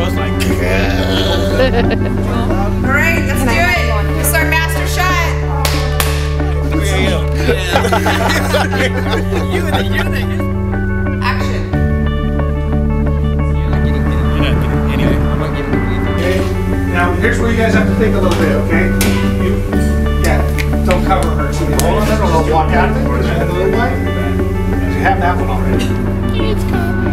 was like, All right, let's do it. It's our master shot. 3 a.m. Yeah. you the, you the. Action. Now, here's where you guys have to think a little bit, okay? You, yeah, don't cover her. So hold on, then we'll walk out of it. Just a little way. You have that one already. It's coming.